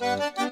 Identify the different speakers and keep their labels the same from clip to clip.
Speaker 1: Thank you.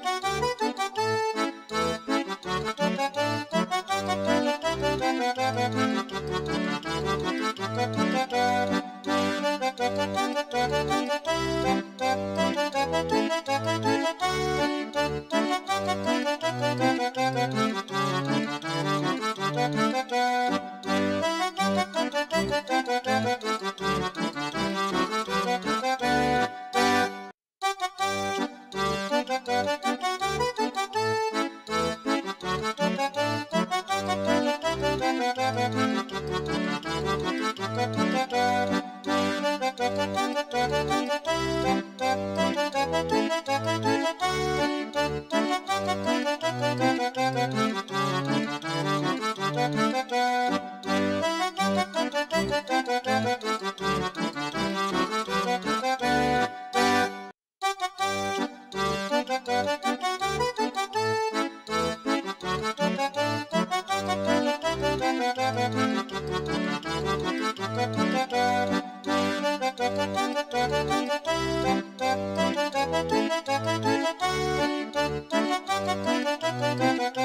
Speaker 1: Thank you.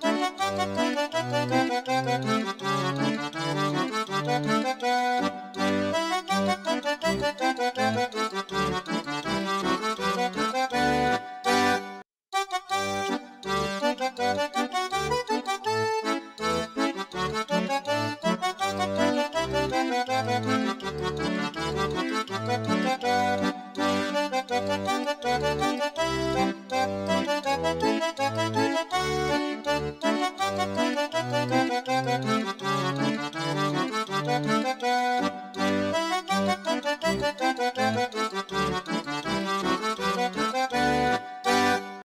Speaker 1: Thank you. Música